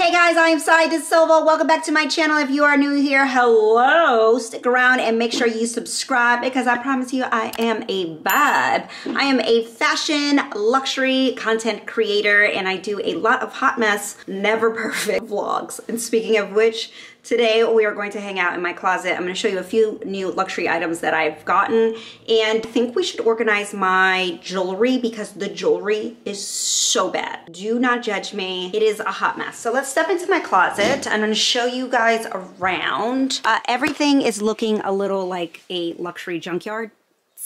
Hey guys, I'm Sai De Silva. Welcome back to my channel. If you are new here, hello. Stick around and make sure you subscribe because I promise you I am a vibe. I am a fashion luxury content creator and I do a lot of hot mess, never perfect vlogs. And speaking of which, Today we are going to hang out in my closet. I'm to show you a few new luxury items that I've gotten and I think we should organize my jewelry because the jewelry is so bad. Do not judge me. It is a hot mess. So let's step into my closet. I'm to show you guys around. Uh, everything is looking a little like a luxury junkyard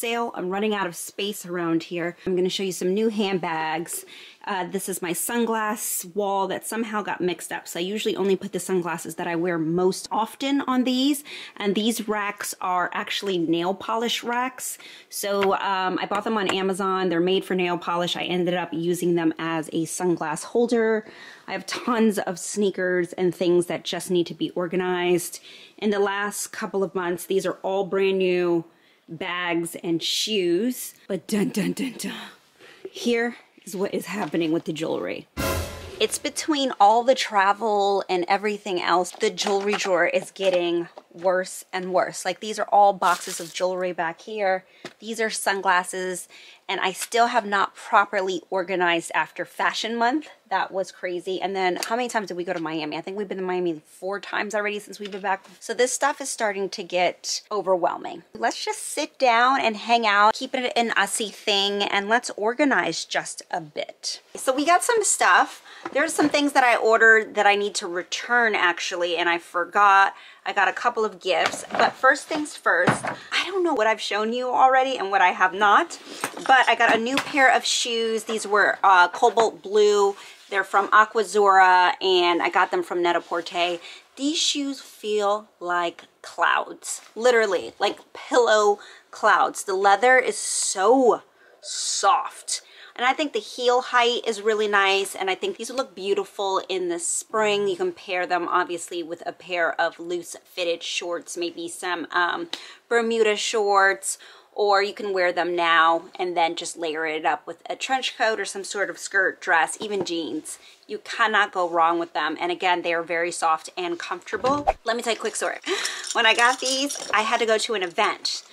sale. I'm running out of space around here. I'm going to show you some new handbags. Uh, this is my sunglass wall that somehow got mixed up. So I usually only put the sunglasses that I wear most often on these. And these racks are actually nail polish racks. So um, I bought them on Amazon. They're made for nail polish. I ended up using them as a sunglass holder. I have tons of sneakers and things that just need to be organized. In the last couple of months, these are all brand new bags and shoes. But dun dun dun dun. Here is what is happening with the jewelry. It's between all the travel and everything else, the jewelry drawer is getting worse and worse. Like these are all boxes of jewelry back here. These are sunglasses and I still have not properly organized after fashion month. That was crazy. And then how many times did we go to Miami? I think we've been to Miami four times already since we've been back. So this stuff is starting to get overwhelming. Let's just sit down and hang out, keep it an ussy thing, and let's organize just a bit. So we got some stuff. There's some things that I ordered that I need to return actually, and I forgot. I got a couple of gifts, but first things first, I don't know what I've shown you already and what I have not, but I got a new pair of shoes. These were uh, cobalt blue. They're from Aquazzura and I got them from Net-a-Porter. These shoes feel like clouds, literally like pillow clouds. The leather is so soft and I think the heel height is really nice. And I think these would look beautiful in the spring. You can pair them obviously with a pair of loose fitted shorts, maybe some um, Bermuda shorts or you can wear them now and then just layer it up with a trench coat or some sort of skirt, dress, even jeans. You cannot go wrong with them. And again, they are very soft and comfortable. Let me tell you a quick story. When I got these, I had to go to an event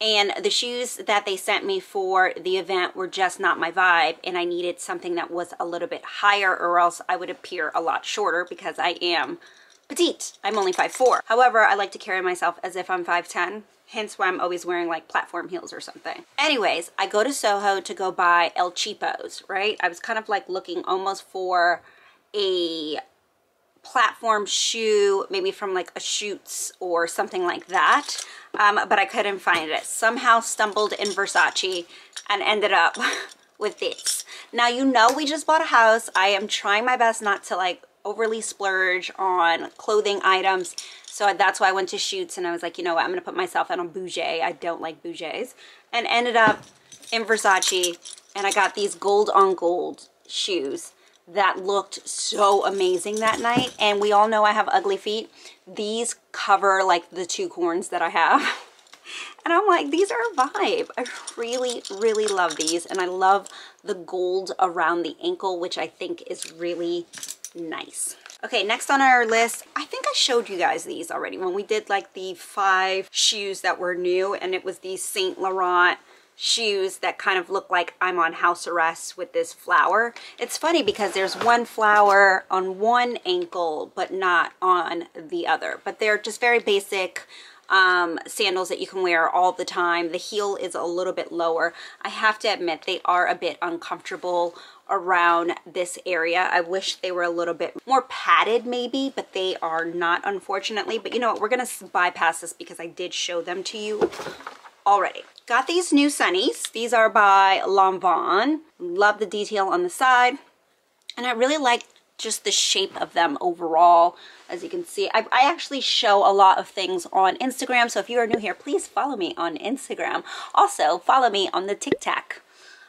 and the shoes that they sent me for the event were just not my vibe and I needed something that was a little bit higher or else I would appear a lot shorter because I am petite. I'm only 5'4". However, I like to carry myself as if I'm 5'10", hence why I'm always wearing like platform heels or something. Anyways, I go to Soho to go buy El Cheapos, right? I was kind of like looking almost for a platform shoe, maybe from like a Schutz or something like that um, but I couldn't find it. Somehow stumbled in Versace and ended up with this. Now, you know we just bought a house. I am trying my best not to like overly splurge on clothing items. So that's why I went to Schutz and I was like, you know what, I'm going to put myself on a bougie. I don't like bougies. And ended up in Versace and I got these gold on gold shoes that looked so amazing that night. And we all know I have ugly feet. These cover like the two corns that I have. And I'm like, these are a vibe. I really, really love these. And I love the gold around the ankle, which I think is really nice. Okay, next on our list, I think I showed you guys these already when we did like the five shoes that were new and it was the Saint Laurent shoes that kind of look like I'm on house arrest with this flower. It's funny because there's one flower on one ankle but not on the other. But they're just very basic um, sandals that you can wear all the time. The heel is a little bit lower. I have to admit they are a bit uncomfortable around this area. I wish they were a little bit more padded maybe, but they are not unfortunately. But you know what, we're gonna bypass this because I did show them to you already. Got these new sunnies. These are by Lanvin. Love the detail on the side. And I really like just the shape of them overall. As you can see, I, I, actually show a lot of things on Instagram. So if you are new here, please follow me on Instagram. Also, follow me on the TikTok.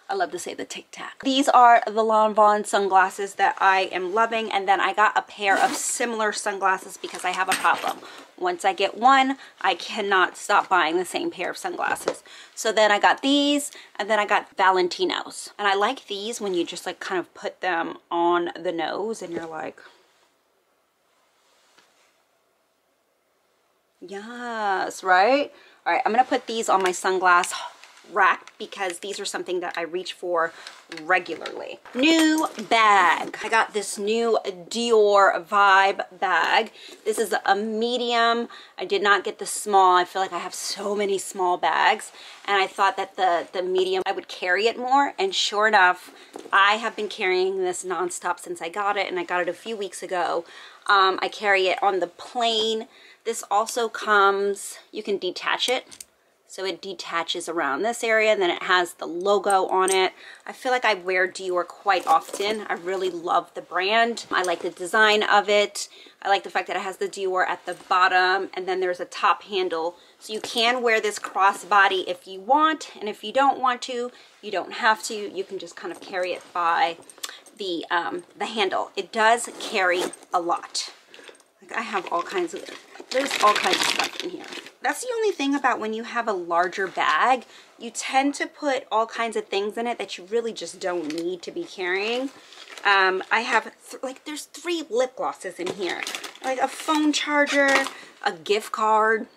I love to say the Tic Tac. These are the Lanvin sunglasses that I am loving and then I got a pair of similar sunglasses because I have a problem. Once I get one, I cannot stop buying the same pair of sunglasses. So then I got these and then I got Valentino's. And I like these when you just like kind of put them on the nose and you're like, yes, right? All right, I'm gonna put these on my sunglasses rack because these are something that I reach for regularly. New bag. I got this new Dior Vibe bag. This is a medium. I did not get the small. I feel like I have so many small bags and I thought that the, the medium, I would carry it more. And sure enough, I have been carrying this nonstop since I got it and I got it a few weeks ago. Um, I carry it on the plane. This also comes, you can detach it so it detaches around this area and then it has the logo on it. I feel like I wear Dior quite often. I really love the brand. I like the design of it. I like the fact that it has the Dior at the bottom and then there's a top handle. So you can wear this crossbody if you want and if you don't want to, you don't have to. You can just kind of carry it by the, um, the handle. It does carry a lot. Like I have all kinds of, there's all kinds of stuff in here. That's the only thing about when you have a larger bag, you tend to put all kinds of things in it that you really just don't need to be carrying. Um, I have, like, there's three lip glosses in here. Like a phone charger, a gift card,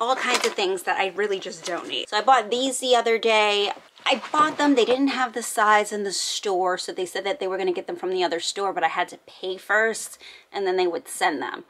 all kinds of things that I really just don't need. So I bought these the other day. I bought them, they didn't have the size in the store, so they said that they were gonna get them from the other store, but I had to pay first, and then they would send them.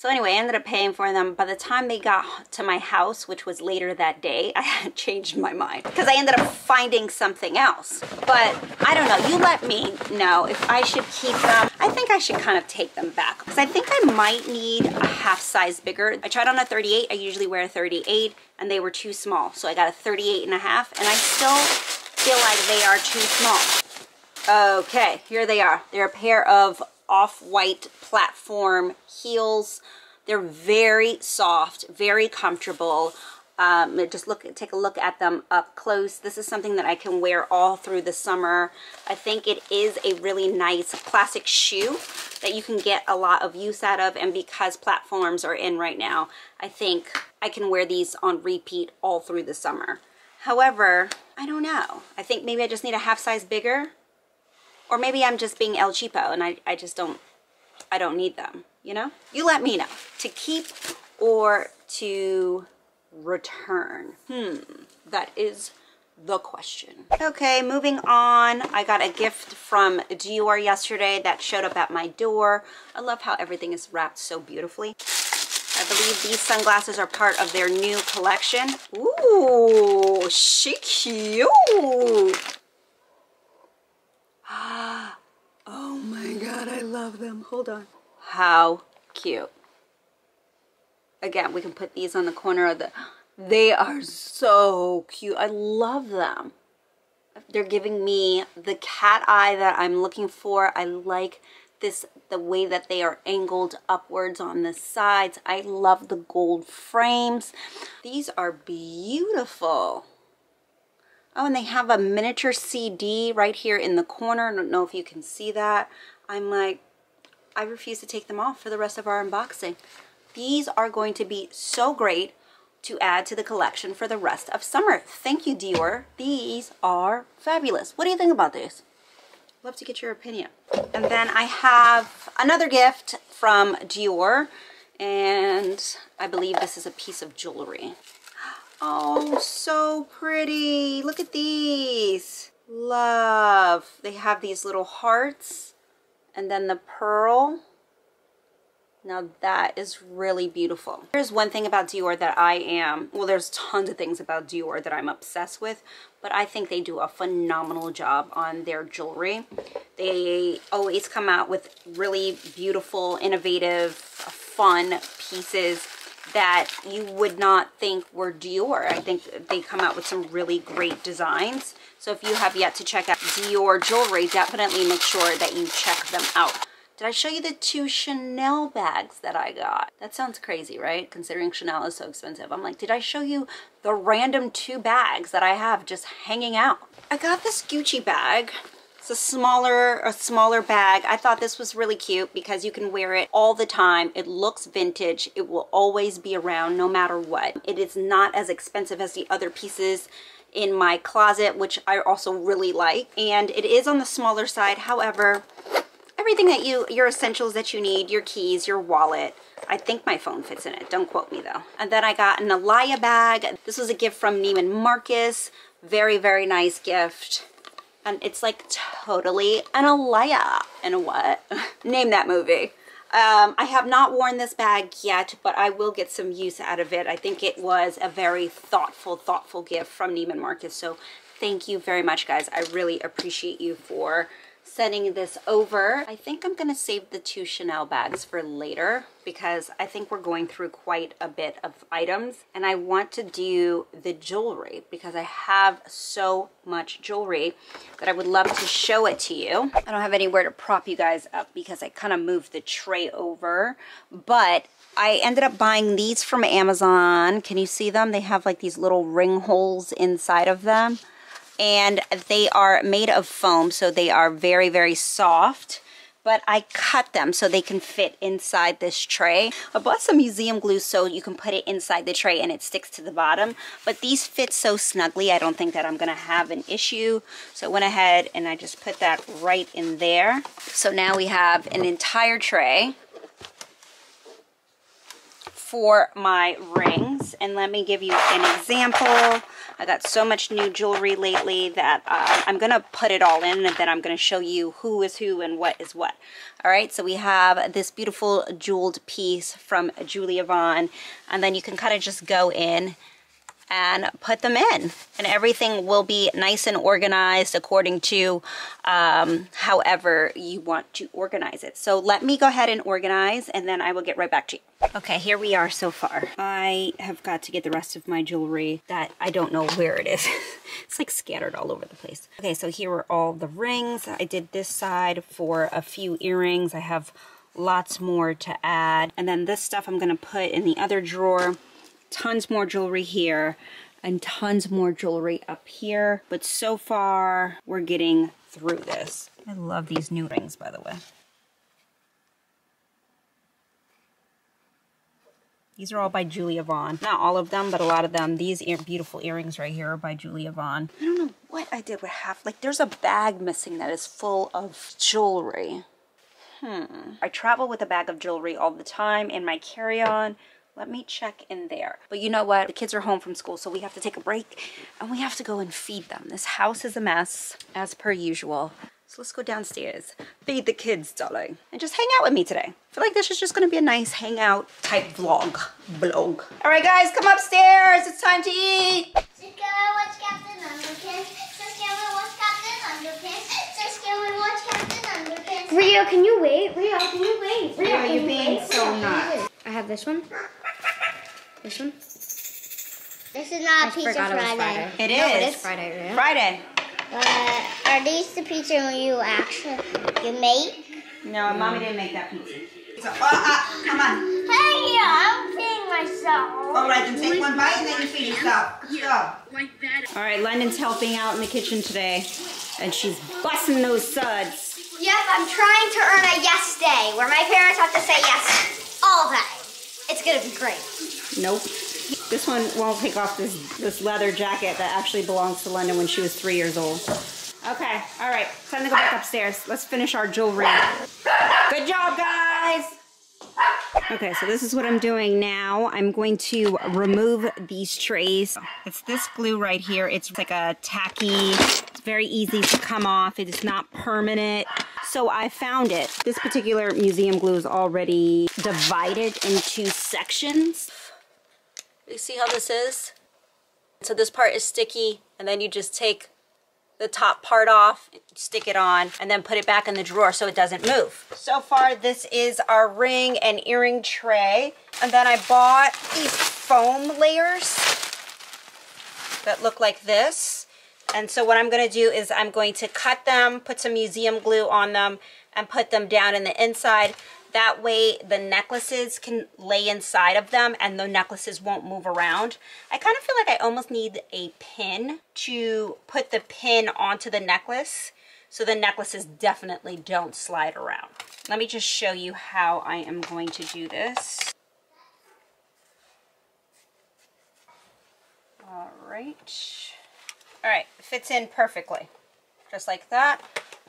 So anyway, I ended up paying for them. By the time they got to my house, which was later that day, I had changed my mind because I ended up finding something else. But I don't know, you let me know if I should keep them. I think I should kind of take them back because I think I might need a half size bigger. I tried on a 38, I usually wear a 38 and they were too small. So I got a 38 and a half and I still feel like they are too small. Okay, here they are. They're a pair of off-white platform heels. They're very soft, very comfortable. Um, just look, take a look at them up close. This is something that I can wear all through the summer. I think it is a really nice classic shoe that you can get a lot of use out of. And because platforms are in right now, I think I can wear these on repeat all through the summer. However, I don't know. I think maybe I just need a half size bigger or maybe I'm just being El Cheapo and I, I just don't, I don't need them, you know? You let me know. To keep or to return? Hmm, that is the question. Okay, moving on. I got a gift from Dior yesterday that showed up at my door. I love how everything is wrapped so beautifully. I believe these sunglasses are part of their new collection. Ooh, she cute. oh my god, I love them. Hold on. How cute. Again, we can put these on the corner of the... They are so cute. I love them. They're giving me the cat eye that I'm looking for. I like this, the way that they are angled upwards on the sides. I love the gold frames. These are beautiful. Oh, and they have a miniature CD right here in the corner. I don't know if you can see that. I'm like, I refuse to take them off for the rest of our unboxing. These are going to be so great to add to the collection for the rest of summer. Thank you, Dior. These are fabulous. What do you think about this? Love to get your opinion. And then I have another gift from Dior, and I believe this is a piece of jewelry. Oh, so pretty. Look at these. Love. They have these little hearts and then the pearl. Now that is really beautiful. There's one thing about Dior that I am, well there's tons of things about Dior that I'm obsessed with, but I think they do a phenomenal job on their jewelry. They always come out with really beautiful, innovative, fun pieces that you would not think were Dior. I think they come out with some really great designs. So if you have yet to check out Dior jewelry, definitely make sure that you check them out. Did I show you the two Chanel bags that I got? That sounds crazy, right? Considering Chanel is so expensive. I'm like, did I show you the random two bags that I have just hanging out? I got this Gucci bag it's a smaller, a smaller bag. I thought this was really cute because you can wear it all the time. It looks vintage. It will always be around no matter what. It is not as expensive as the other pieces in my closet, which I also really like. And it is on the smaller side. However, everything that you, your essentials that you need, your keys, your wallet. I think my phone fits in it. Don't quote me though. And then I got an Alaïa bag. This was a gift from Neiman Marcus. Very, very nice gift. And it's like totally an Alaïa. And a what? Name that movie. Um, I have not worn this bag yet, but I will get some use out of it. I think it was a very thoughtful, thoughtful gift from Neiman Marcus. So thank you very much, guys. I really appreciate you for sending this over. I think I'm going to save the two Chanel bags for later because I think we're going through quite a bit of items and I want to do the jewelry because I have so much jewelry that I would love to show it to you. I don't have anywhere to prop you guys up because I kind of moved the tray over, but I ended up buying these from Amazon. Can you see them? They have like these little ring holes inside of them and they are made of foam so they are very very soft but I cut them so they can fit inside this tray. I bought some museum glue so you can put it inside the tray and it sticks to the bottom, but these fit so snugly I don't think that I'm gonna have an issue. So I went ahead and I just put that right in there. So now we have an entire tray for my rings and let me give you an example I got so much new jewelry lately that uh, I'm to put it all in and then I'm to show you who is who and what is what. All right, so we have this beautiful jeweled piece from Julia Vaughn and then you can kind of just go in and put them in. And everything will be nice and organized according to um, however you want to organize it. So let me go ahead and organize and then I will get right back to you. Okay, here we are so far. I have got to get the rest of my jewelry that I don't know where it is. it's like scattered all over the place. Okay, so here are all the rings. I did this side for a few earrings. I have lots more to add. And then this stuff I'm gonna put in the other drawer tons more jewelry here and tons more jewelry up here. But so far, we're getting through this. I love these new rings, by the way. These are all by Julia Vaughn. Not all of them, but a lot of them. These ear beautiful earrings right here are by Julia Vaughn. I don't know what I did with half. Like, there's a bag missing that is full of jewelry. Hmm. I travel with a bag of jewelry all the time in my carry-on. Let me check in there. But you know what? The kids are home from school, so we have to take a break and we have to go and feed them. This house is a mess, as per usual. So let's go downstairs, feed the kids, darling, and just hang out with me today. I feel like this is just gonna be a nice hangout type vlog, vlog. All right, guys, come upstairs. It's time to eat. Rio, can you wait? Rio, can you wait? Rio, Rio you're being so nuts. I have this one. This one? This is not I Pizza Friday. Friday. It is. No, it is Friday, right? Friday. Uh, are these the pizza you actually you make? No, mm. mommy didn't make that pizza. So, uh, uh, come on. Hey, I'm feeding myself. All right, then take one bite and then you feed yourself. Go. All right, London's helping out in the kitchen today, and she's busting those suds. Yes, I'm trying to earn a yes day, where my parents have to say yes all day. It's gonna be great. Nope. This one won't take off this, this leather jacket that actually belongs to London when she was three years old. Okay, all right, time to go back upstairs. Let's finish our jewelry. Good job, guys. Okay, so this is what I'm doing now. I'm going to remove these trays. It's this glue right here. It's like a tacky, it's very easy to come off. It is not permanent. So I found it. This particular museum glue is already divided into sections. You see how this is? So this part is sticky and then you just take the top part off, stick it on, and then put it back in the drawer so it doesn't move. So far, this is our ring and earring tray. And then I bought these foam layers that look like this. And so what I'm going to do is I'm going to cut them, put some museum glue on them, and put them down in the inside. That way the necklaces can lay inside of them and the necklaces won't move around. I kind of feel like I almost need a pin to put the pin onto the necklace so the necklaces definitely don't slide around. Let me just show you how I am going to do this. All right. All right, fits in perfectly. Just like that.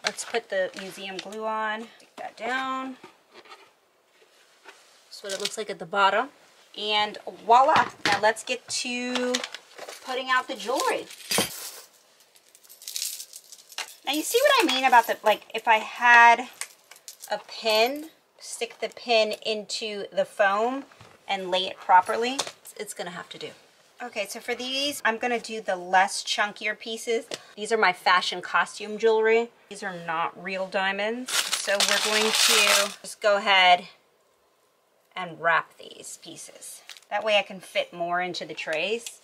Let's put the museum glue on. Take that down. That's what it looks like at the bottom. And voila. Now let's get to putting out the jewelry. Now you see what I mean about the, like if I had a pin, stick the pin into the foam and lay it properly, it's gonna have to do. Okay, so for these, I'm gonna do the less chunkier pieces. These are my fashion costume jewelry. These are not real diamonds. So we're going to just go ahead and wrap these pieces. That way I can fit more into the trays.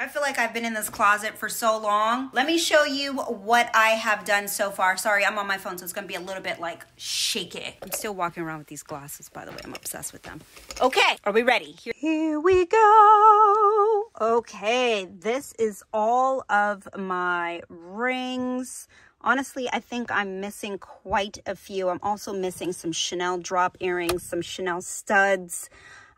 I feel like I've been in this closet for so long. Let me show you what I have done so far. Sorry, I'm on my phone, so it's gonna be a little bit like shaky. I'm still walking around with these glasses, by the way. I'm obsessed with them. Okay, are we ready? Here, Here we go. Okay, this is all of my rings. Honestly, I think I'm missing quite a few. I'm also missing some Chanel drop earrings, some Chanel studs.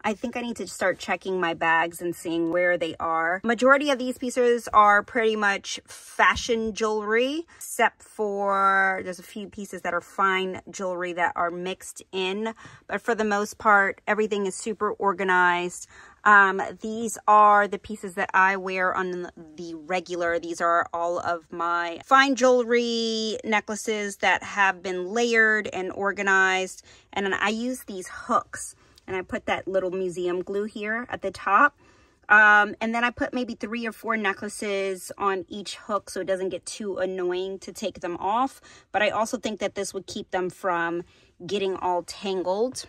I think I need to start checking my bags and seeing where they are. Majority of these pieces are pretty much fashion jewelry, except for there's a few pieces that are fine jewelry that are mixed in. But for the most part, everything is super organized. Um, these are the pieces that I wear on the regular. These are all of my fine jewelry necklaces that have been layered and organized. And I use these hooks and I put that little museum glue here at the top. Um, and then I put maybe three or four necklaces on each hook so it doesn't get too annoying to take them off. But I also think that this would keep them from getting all tangled.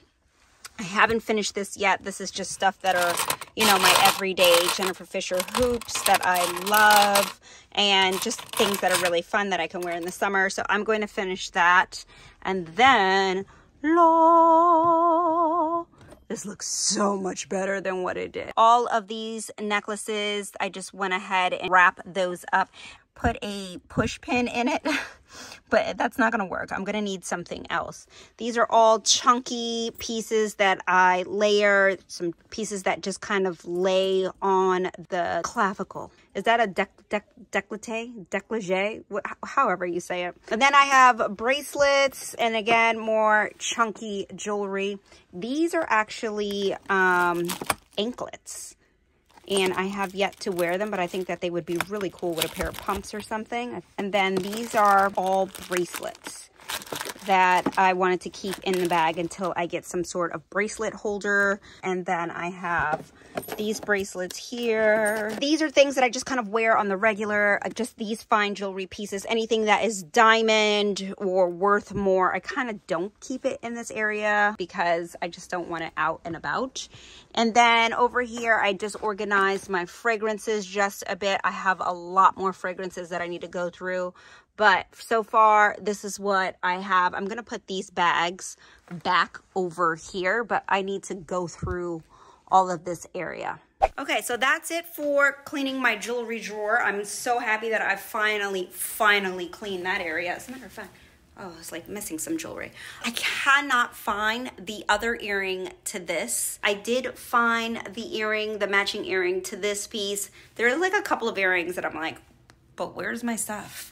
I haven't finished this yet. This is just stuff that are, you know, my everyday Jennifer Fisher hoops that I love and just things that are really fun that I can wear in the summer. So I'm going to finish that. And then, la, this looks so much better than what it did. All of these necklaces, I just went ahead and wrap those up put a push pin in it, but that's not going to work. I'm going to need something else. These are all chunky pieces that I layer, some pieces that just kind of lay on the clavicle. Is that a dec dec decollete? Decolleté? However you say it. And then I have bracelets and again, more chunky jewelry. These are actually um, anklets and I have yet to wear them, but I think that they would be really cool with a pair of pumps or something. And then these are all bracelets that I wanted to keep in the bag until I get some sort of bracelet holder. And then I have these bracelets here. These are things that I just kind of wear on the regular, uh, just these fine jewelry pieces. Anything that is diamond or worth more, I kind of don't keep it in this area because I just don't want it out and about. And then over here, I just organized my fragrances just a bit. I have a lot more fragrances that I need to go through. But so far, this is what I have. I'm going to put these bags back over here, but I need to go through all of this area. Okay, so that's it for cleaning my jewelry drawer. I'm so happy that I finally, finally cleaned that area. As a matter of fact, oh, it's like missing some jewelry. I cannot find the other earring to this. I did find the earring, the matching earring to this piece. There are like a couple of earrings that I'm like, but where's my stuff?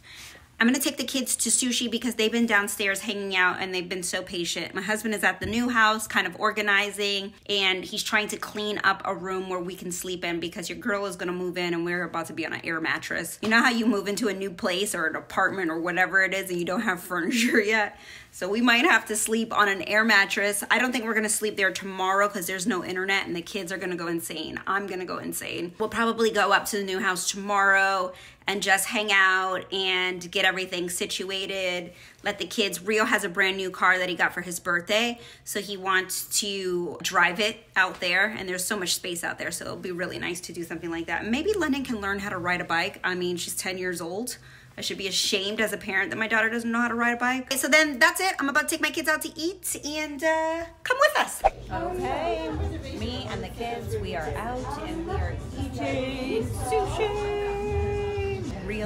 I'm gonna take the kids to sushi because they've been downstairs hanging out and they've been so patient. My husband is at the new house, kind of organizing, and he's trying to clean up a room where we can sleep in because your girl is gonna move in and we're about to be on an air mattress. You know how you move into a new place or an apartment or whatever it is and you don't have furniture yet? So we might have to sleep on an air mattress. I don't think we're gonna sleep there tomorrow because there's no internet and the kids are gonna go insane. I'm gonna go insane. We'll probably go up to the new house tomorrow and just hang out and get everything situated. Let the kids, Rio has a brand new car that he got for his birthday. So he wants to drive it out there and there's so much space out there. So it'll be really nice to do something like that. Maybe London can learn how to ride a bike. I mean, she's 10 years old. I should be ashamed as a parent that my daughter doesn't know how to ride a bike. Okay, so then that's it. I'm about to take my kids out to eat and uh, come with us. Okay, me and the kids, we are out and we are eating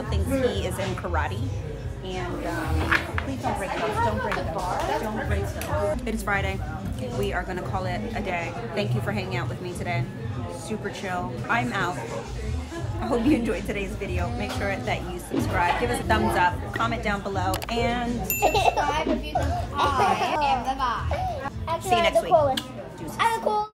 Thinks he is in karate. And um, please don't break those. Don't break those. Don't break those. It is Friday. We are going to call it a day. Thank you for hanging out with me today. Super chill. I'm out. I hope you enjoyed today's video. Make sure that you subscribe, give us a thumbs up, comment down below, and Subscribe if you think I am the guy. See you next week.